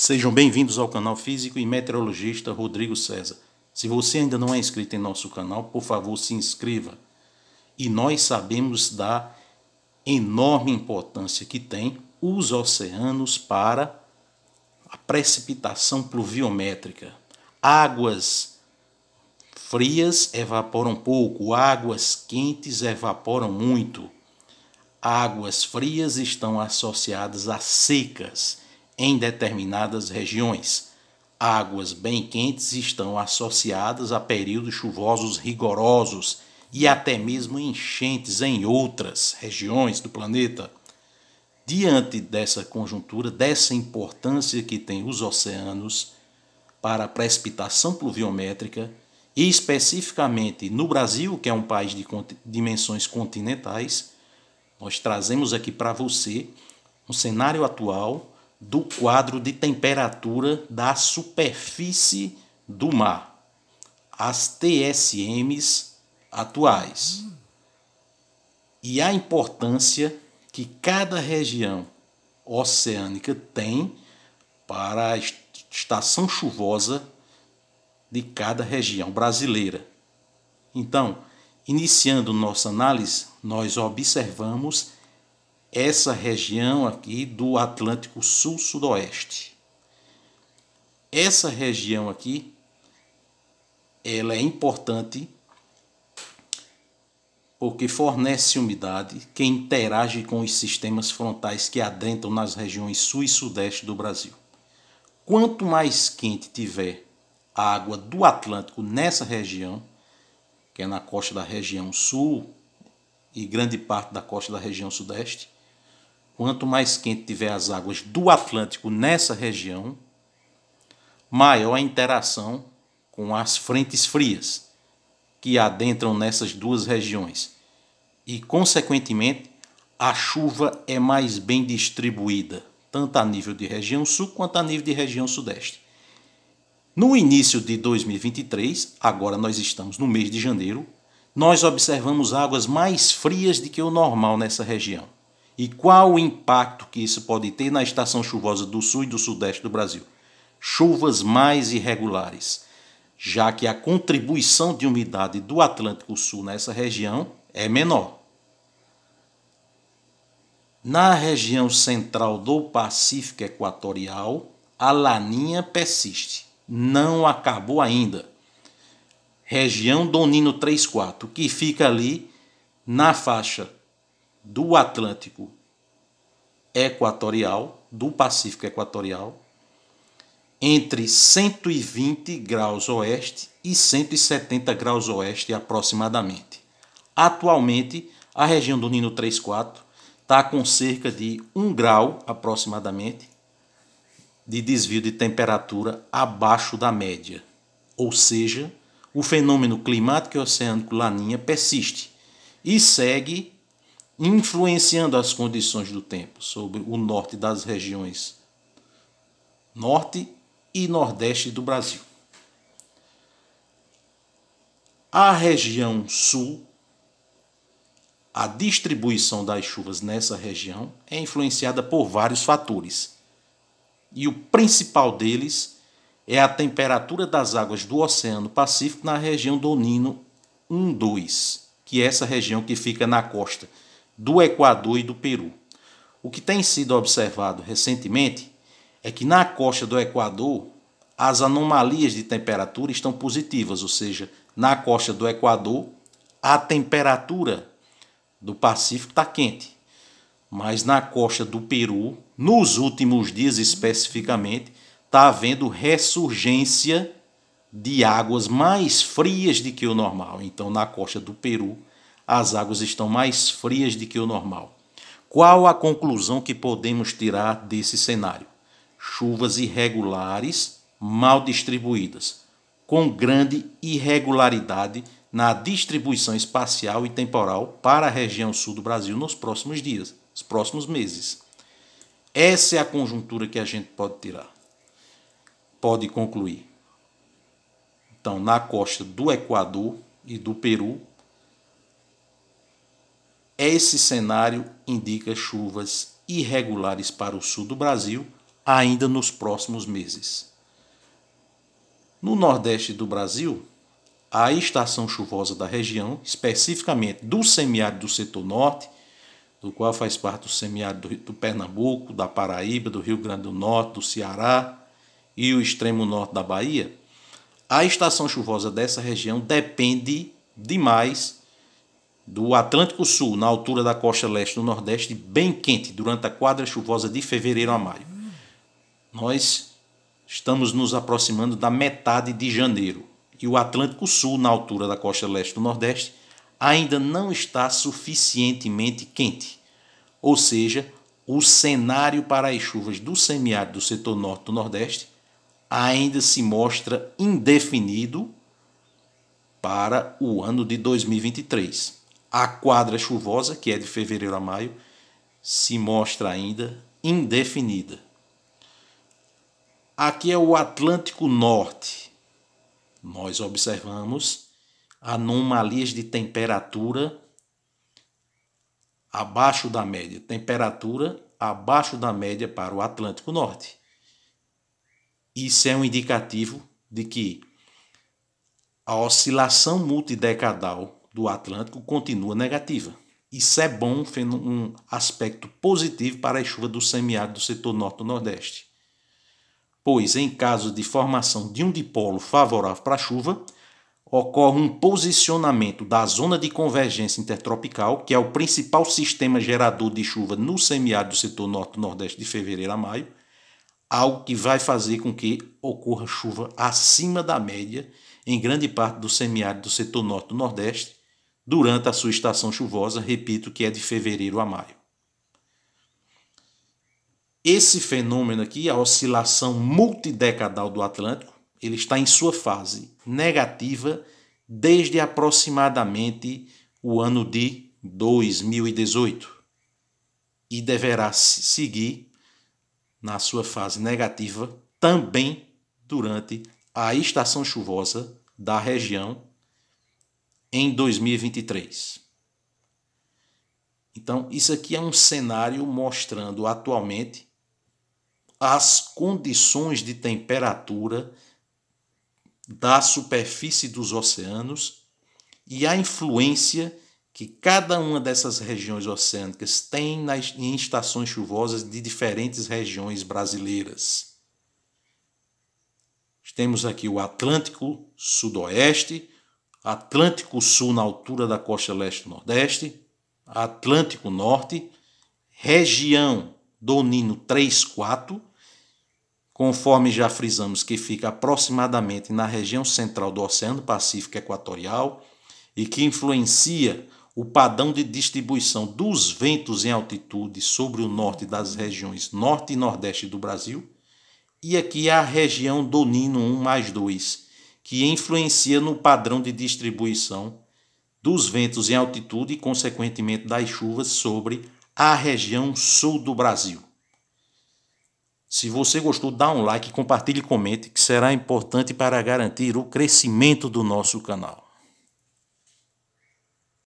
Sejam bem-vindos ao canal Físico e Meteorologista Rodrigo César. Se você ainda não é inscrito em nosso canal, por favor, se inscreva. E nós sabemos da enorme importância que tem os oceanos para a precipitação pluviométrica. Águas frias evaporam pouco, águas quentes evaporam muito. Águas frias estão associadas a secas em determinadas regiões. Águas bem quentes estão associadas a períodos chuvosos rigorosos e até mesmo enchentes em outras regiões do planeta. Diante dessa conjuntura, dessa importância que tem os oceanos para a precipitação pluviométrica, e especificamente no Brasil, que é um país de dimensões continentais, nós trazemos aqui para você um cenário atual do quadro de temperatura da superfície do mar, as TSMs atuais. E a importância que cada região oceânica tem para a estação chuvosa de cada região brasileira. Então, iniciando nossa análise, nós observamos essa região aqui do Atlântico Sul-Sudoeste. Essa região aqui, ela é importante porque fornece umidade que interage com os sistemas frontais que adentram nas regiões sul e sudeste do Brasil. Quanto mais quente tiver a água do Atlântico nessa região, que é na costa da região sul e grande parte da costa da região sudeste, Quanto mais quente tiver as águas do Atlântico nessa região, maior a interação com as frentes frias que adentram nessas duas regiões. E, consequentemente, a chuva é mais bem distribuída, tanto a nível de região sul quanto a nível de região sudeste. No início de 2023, agora nós estamos no mês de janeiro, nós observamos águas mais frias do que o normal nessa região. E qual o impacto que isso pode ter na estação chuvosa do sul e do sudeste do Brasil? Chuvas mais irregulares, já que a contribuição de umidade do Atlântico Sul nessa região é menor. Na região central do Pacífico Equatorial, a laninha persiste, não acabou ainda. Região do Nino 34, que fica ali na faixa do Atlântico Equatorial, do Pacífico Equatorial, entre 120 graus oeste e 170 graus oeste aproximadamente. Atualmente, a região do Nino 34 está com cerca de 1 grau aproximadamente de desvio de temperatura abaixo da média. Ou seja, o fenômeno climático e oceânico Laninha persiste e segue influenciando as condições do tempo sobre o norte das regiões norte e nordeste do Brasil. A região sul, a distribuição das chuvas nessa região é influenciada por vários fatores. E o principal deles é a temperatura das águas do Oceano Pacífico na região do Nino 1-2, que é essa região que fica na costa do Equador e do Peru. O que tem sido observado recentemente é que na costa do Equador as anomalias de temperatura estão positivas, ou seja, na costa do Equador a temperatura do Pacífico está quente, mas na costa do Peru, nos últimos dias especificamente, está havendo ressurgência de águas mais frias do que o normal. Então, na costa do Peru, as águas estão mais frias do que o normal. Qual a conclusão que podemos tirar desse cenário? Chuvas irregulares, mal distribuídas, com grande irregularidade na distribuição espacial e temporal para a região sul do Brasil nos próximos dias, nos próximos meses. Essa é a conjuntura que a gente pode tirar. Pode concluir. Então, na costa do Equador e do Peru, esse cenário indica chuvas irregulares para o sul do Brasil, ainda nos próximos meses. No nordeste do Brasil, a estação chuvosa da região, especificamente do semiárido do setor norte, do qual faz parte o semiárido do, do Pernambuco, da Paraíba, do Rio Grande do Norte, do Ceará e o extremo norte da Bahia, a estação chuvosa dessa região depende demais do Atlântico Sul, na altura da costa leste do Nordeste, bem quente durante a quadra chuvosa de fevereiro a maio. Nós estamos nos aproximando da metade de janeiro e o Atlântico Sul, na altura da costa leste do Nordeste, ainda não está suficientemente quente. Ou seja, o cenário para as chuvas do semiárido do setor norte do Nordeste ainda se mostra indefinido para o ano de 2023. A quadra chuvosa, que é de fevereiro a maio, se mostra ainda indefinida. Aqui é o Atlântico Norte. Nós observamos anomalias de temperatura abaixo da média, temperatura abaixo da média para o Atlântico Norte. Isso é um indicativo de que a oscilação multidecadal do Atlântico continua negativa. Isso é bom, um aspecto positivo para a chuva do semiárido do setor norte Nordeste pois em caso de formação de um dipolo favorável para a chuva, ocorre um posicionamento da zona de convergência intertropical, que é o principal sistema gerador de chuva no semiárido do setor norte-nordeste de fevereiro a maio, algo que vai fazer com que ocorra chuva acima da média em grande parte do semiárido do setor norte nordeste durante a sua estação chuvosa, repito que é de fevereiro a maio. Esse fenômeno aqui, a oscilação multidecadal do Atlântico, ele está em sua fase negativa desde aproximadamente o ano de 2018 e deverá seguir na sua fase negativa também durante a estação chuvosa da região em 2023. Então, isso aqui é um cenário mostrando atualmente as condições de temperatura da superfície dos oceanos e a influência que cada uma dessas regiões oceânicas tem nas, em estações chuvosas de diferentes regiões brasileiras. Temos aqui o Atlântico Sudoeste, Atlântico Sul na altura da costa leste do Nordeste, Atlântico Norte, região do Nino 3-4, conforme já frisamos que fica aproximadamente na região central do Oceano Pacífico Equatorial e que influencia o padrão de distribuição dos ventos em altitude sobre o norte das regiões norte e nordeste do Brasil, e aqui a região do Nino 1 mais 2, que influencia no padrão de distribuição dos ventos em altitude e, consequentemente, das chuvas sobre a região sul do Brasil. Se você gostou, dá um like, compartilhe e comente, que será importante para garantir o crescimento do nosso canal.